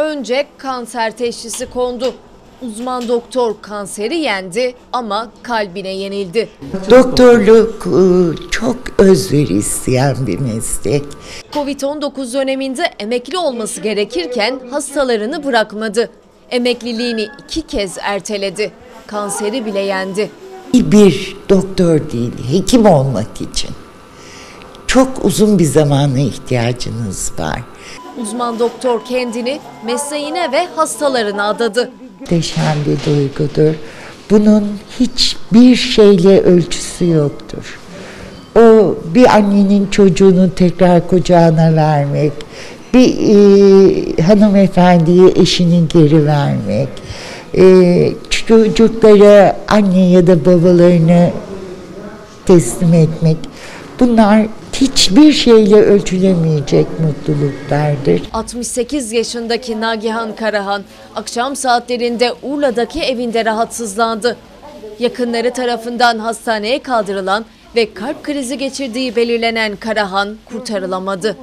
Önce kanser teşhisi kondu. Uzman doktor kanseri yendi ama kalbine yenildi. Doktorluk e, çok özveri isteyen bir meslek. Covid-19 döneminde emekli olması gerekirken hastalarını bırakmadı. Emekliliğini iki kez erteledi. Kanseri bile yendi. Bir doktor değil, hekim olmak için çok uzun bir zamana ihtiyacınız var. Uzman doktor kendini mesleğine ve hastalarına adadı. Muhteşem bir duygudur. Bunun hiçbir şeyle ölçüsü yoktur. O bir annenin çocuğunu tekrar kucağına vermek, bir e, hanımefendiye eşini geri vermek, e, çocuklara anne ya da babalarını teslim etmek. Bunlar hiçbir şeyle ölçülemeyecek mutluluklardır. 68 yaşındaki Nagihan Karahan akşam saatlerinde Urla'daki evinde rahatsızlandı. Yakınları tarafından hastaneye kaldırılan ve kalp krizi geçirdiği belirlenen Karahan kurtarılamadı.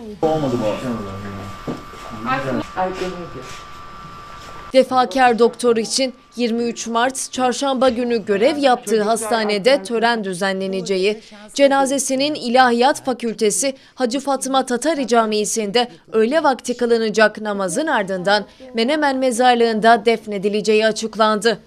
Vefakar doktor için 23 Mart çarşamba günü görev yaptığı hastanede tören düzenleneceği, cenazesinin İlahiyat Fakültesi Hacı Fatma Tatari Camii'sinde öğle vakti kılınacak namazın ardından Menemen Mezarlığı'nda defnedileceği açıklandı.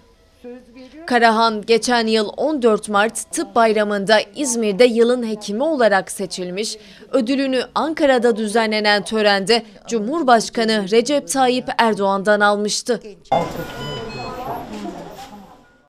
Karahan geçen yıl 14 Mart Tıp Bayramı'nda İzmir'de yılın hekimi olarak seçilmiş, ödülünü Ankara'da düzenlenen törende Cumhurbaşkanı Recep Tayyip Erdoğan'dan almıştı.